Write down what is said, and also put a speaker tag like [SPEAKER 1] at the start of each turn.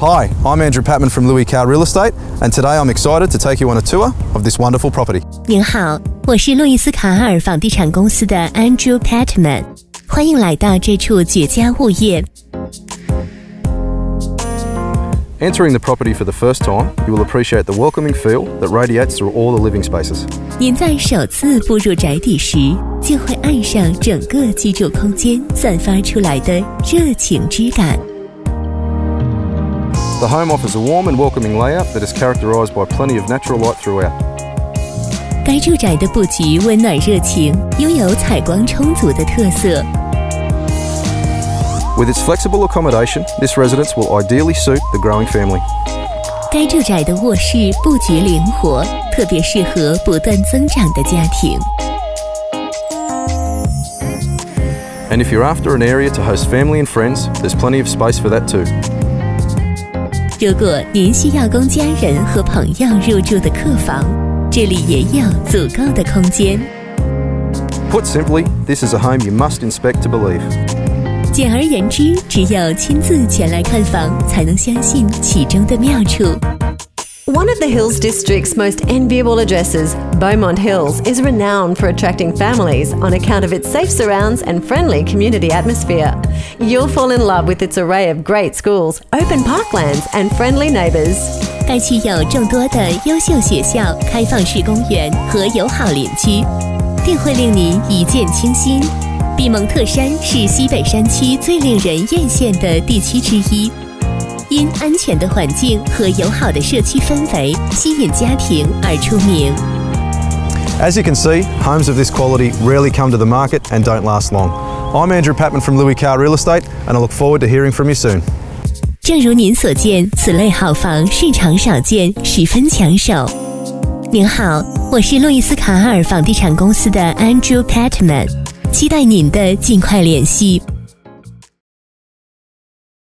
[SPEAKER 1] Hi, I'm Andrew Patman from Louis Carr Real Estate, and today I'm excited to take you on a tour of this wonderful property.
[SPEAKER 2] 您好，我是路易斯卡尔房地产公司的 Andrew Patman，欢迎来到这处绝佳物业
[SPEAKER 1] Entering the property for the first time, you will appreciate the welcoming feel that radiates through all the living spaces.
[SPEAKER 2] 您在首次步入宅邸时，就会爱上整个居住空间散发出来的热情之感。
[SPEAKER 1] The home offers a warm and welcoming layout that is characterised by plenty of natural light throughout.
[SPEAKER 2] 该住宅的布局温暖热情，拥有采光充足的特色。
[SPEAKER 1] With its flexible accommodation, this residence will ideally suit the growing family.
[SPEAKER 2] 该住宅的卧室布局灵活，特别适合不断增长的家庭。
[SPEAKER 1] And if you're after an area to host family and friends, there's plenty of space for that too.
[SPEAKER 2] 如果您需要供家人和朋友入住的客房，这里也有足够的空间。
[SPEAKER 1] Put simply, this is a home you must inspect to believe.
[SPEAKER 2] 简而言之，只有亲自前来看房，才能相信其中的妙处。
[SPEAKER 3] One of the Hills District's most enviable addresses, Beaumont Hills, is renowned for attracting families on account of its safe surrounds and friendly community atmosphere. You'll fall in love with its array of great schools, open parklands, and friendly neighbours.
[SPEAKER 2] 该区有众多的优秀学校、开放式公园和友好邻居，定会令您一见倾心。 毕蒙特山是西北山区最令人艳羡的地区之一，因安全的环境和友好的社区氛围吸引家庭而出名。
[SPEAKER 1] As you can see, homes of this quality rarely come to the market and don't last long. I'm Andrew Patman from Louis Carr Real Estate, and I look forward to hearing from you soon.
[SPEAKER 2] 正如您所见，此类好房市场少见，十分抢手。您好，我是路易斯卡尔房地产公司的 Andrew Patman，期待您的尽快联系。